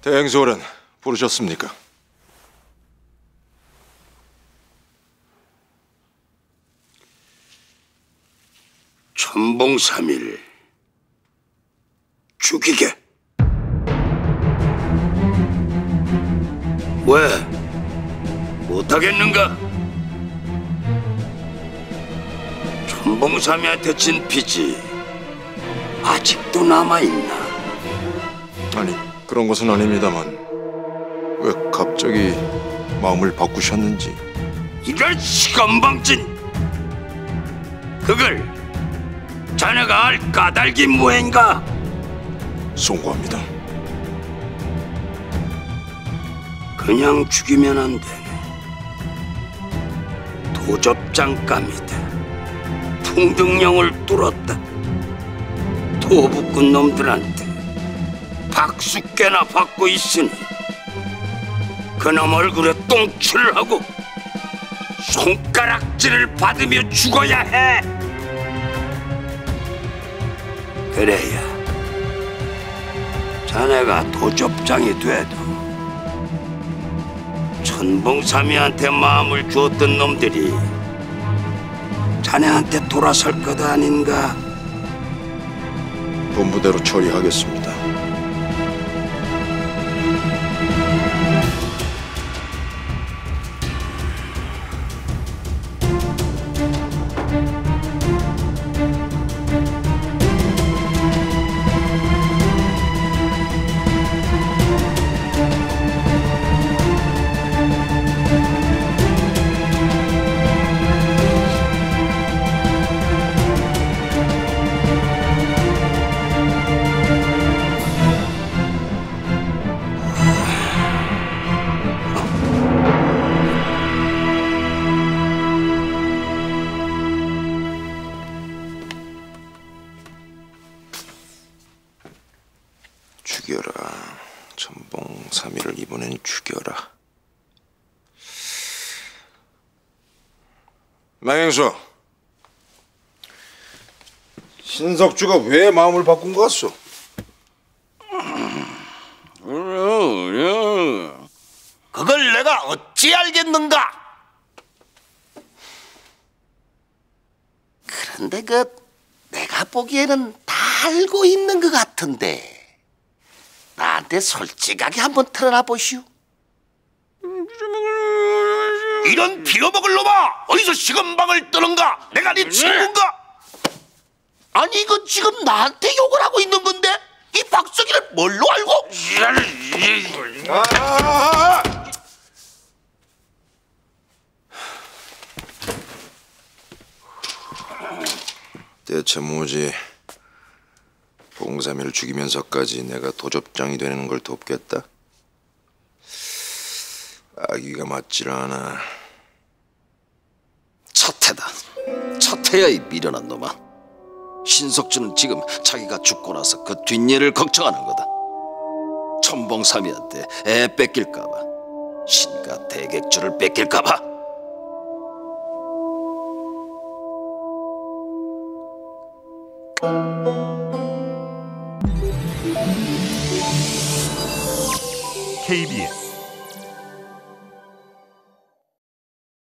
대행소는 부르셨습니까? 천봉삼일 죽이게. 왜? 못하겠는가? 천봉삼이한테 진 빚이 아직도 남아있나? 아니 그런 것은 아닙니다만 왜 갑자기 마음을 바꾸셨는지 이런 시건방진 그걸 자네가 알 까닭이 뭐인가? 송구합니다. 그냥 죽이면 안 되네. 도접장감이다. 풍등령을 뚫었다. 도북꾼 놈들한테 박수 꽤나 받고 있으니 그놈 얼굴에 똥칠을 하고 손가락질을 받으며 죽어야 해. 그래야 자네가 도접장이 돼도 천봉삼이한테 마음을 주었던 놈들이 자네한테 돌아설 것 아닌가? 본부대로 처리하겠습니다. 죽여라. 전봉 3일을 이번엔 죽여라. 맹행수. 신석주가 왜 마음을 바꾼 것 같소? 그걸 내가 어찌 알겠는가? 그런데 그 내가 보기에는 다 알고 있는 것 같은데 나한테 솔직하게 한번 털어놔 보시오. 이런 빌어먹을 놈아 어디서 시건방을 뜨는가? 내가 네 친구인가? 아니 이거 지금 나한테 욕을 하고 있는 건데 이 박석이를 뭘로 알고? 대체 뭐지? 봉삼이를 죽이면서까지 내가 도접장이 되는 걸 돕겠다? 아기가 맞질 않아. 차태다. 차태야 이 미련한 놈아. 신석주는 지금 자기가 죽고 나서 그 뒷일을 걱정하는 거다. 천봉삼이한테 애 뺏길까봐. 신가 대객주를 뺏길까봐. KBS